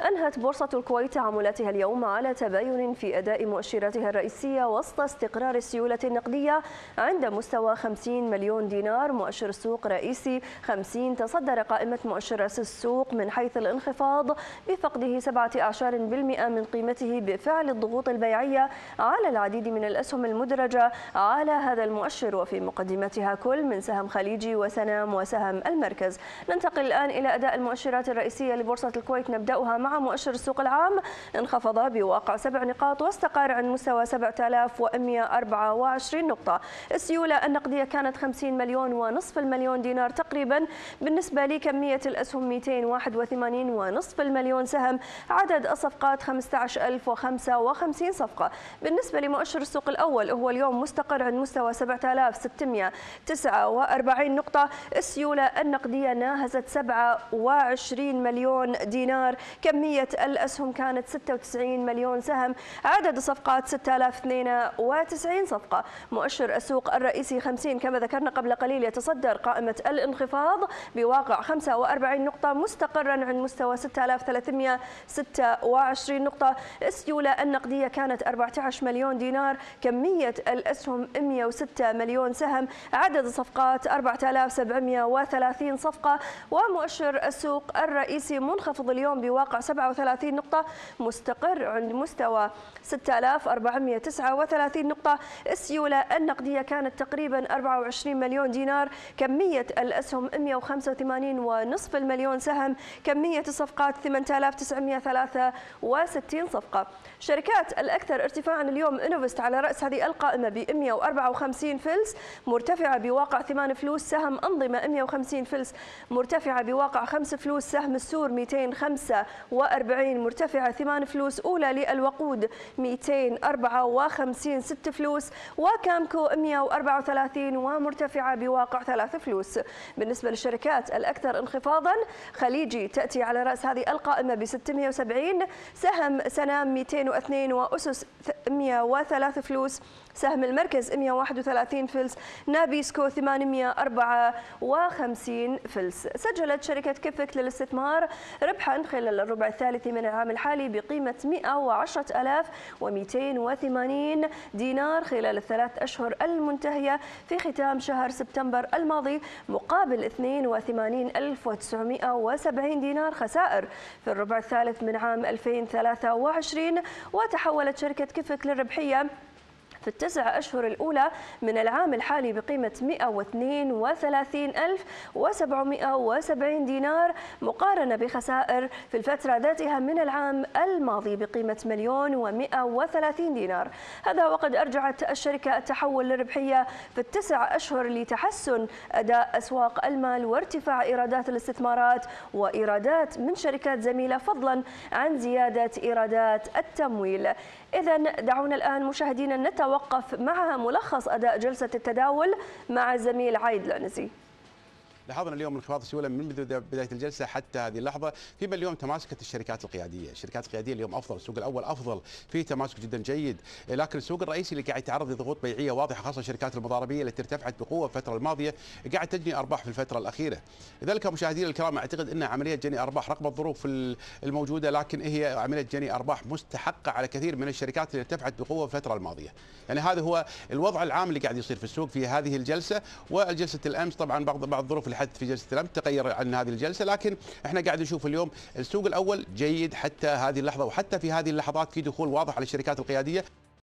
أنهت بورصة الكويت تعاملاتها اليوم على تباين في أداء مؤشراتها الرئيسية وسط استقرار السيولة النقدية عند مستوى 50 مليون دينار مؤشر السوق رئيسي 50 تصدر قائمة مؤشر رأس السوق من حيث الانخفاض بفقده 17 بالمئة من قيمته بفعل الضغوط البيعية على العديد من الأسهم المدرجة على هذا المؤشر. وفي مقدمتها كل من سهم خليجي وسنام وسهم المركز. ننتقل الآن إلى أداء المؤشرات الرئيسية لبورصة الكويت. نبدأها مع مؤشر السوق العام انخفض بواقع سبع نقاط واستقر عند مستوى 7124 نقطة. السيولة النقدية كانت 50 مليون ونصف المليون دينار تقريبا بالنسبة لكمية الأسهم 281 ونصف المليون سهم. عدد الصفقات 15055 صفقة. بالنسبة لمؤشر السوق الأول هو اليوم مستقر عند مستوى 7649 نقطة. السيولة النقدية ناهزت 27 مليون دينار. كمية الأسهم كانت 96 مليون سهم عدد الصفقات 6092 صفقة. مؤشر السوق الرئيسي 50 كما ذكرنا قبل قليل يتصدر قائمة الانخفاض بواقع 45 نقطة مستقرا عند مستوى 6326 نقطة. السيولة النقدية كانت 14 مليون دينار. كمية الأسهم 106 مليون سهم. عدد الصفقات 4730 صفقة. ومؤشر السوق الرئيسي منخفض اليوم بواقع 37 نقطة مستقر عند مستوى 6439 نقطة. السيولة النقدية كانت تقريبا 24 مليون دينار. كمية الأسهم 185 ونصف المليون سهم. كمية الصفقات 8963 صفقة. شركات الأكثر ارتفاعا اليوم إنوفست على رأس هذه القائمة ب 154 فلس مرتفعة بواقع 8 فلوس سهم. أنظمة 150 فلس مرتفعة بواقع 5 فلوس سهم. السور 245 مرتفعة 8 فلوس أولى للوقود 254 6 فلوس وكامكو 134 ومرتفعة بواقع 3 فلوس. بالنسبة للشركات الأكثر انخفاضا خليجي تأتي على رأس هذه القائمة ب 670 سهم سنام 202 وأسس 103 فلوس سهم المركز 131 فلس نابيسكو 854 فلس. سجلت شركة كفك للاستثمار ربحا خلال الربع الثالث من العام الحالي بقيمة 110280 دينار خلال الثلاث أشهر المنتهية في ختام شهر سبتمبر الماضي مقابل 82970 دينار خسائر. في الربع الثالث من عام 2023 وتحولت شركة كفك للربحية في التسع أشهر الأولى من العام الحالي بقيمة 132770 دينار مقارنة بخسائر في الفترة ذاتها من العام الماضي بقيمة مليون و130 دينار. هذا وقد أرجعت الشركة التحول للربحية في التسع أشهر لتحسن أداء أسواق المال وارتفاع إيرادات الاستثمارات وإيرادات من شركات زميلة فضلا عن زيادة إيرادات التمويل. إذا دعونا الآن مشاهدينا نتوقف مع ملخص أداء جلسة التداول مع الزميل عايد العنزي لاحظنا اليوم انخفاض السيوله من بدايه الجلسة حتى هذه اللحظة فيما اليوم تماسكت الشركات القيادية، الشركات القيادية اليوم أفضل، السوق الأول أفضل، في تماسك جدا جيد، لكن السوق الرئيسي اللي قاعد يتعرض لضغوط بيعية واضحة خاصة الشركات المضاربية التي ارتفعت بقوة الفترة الماضية قاعد تجني أرباح في الفترة الأخيرة. لذلك مشاهدينا الكرام أعتقد إن عملية جني أرباح رغم الظروف الموجودة لكن هي عملية جني أرباح مستحقة على كثير من الشركات اللي ارتفعت بقوة الفترة الماضية. يعني هذا هو الوضع العام اللي قاعد يصير في السوق في هذه الجلسة والجلسة الأمس طبعا بعض بعض الظروف اللي حدث في جلسة الأمس تغير عن هذه الجلسة لكن إحنا قاعد نشوف اليوم السوق الأول جيد حتى هذه اللحظة وحتى في هذه اللحظات في دخول واضح على الشركات القيادية.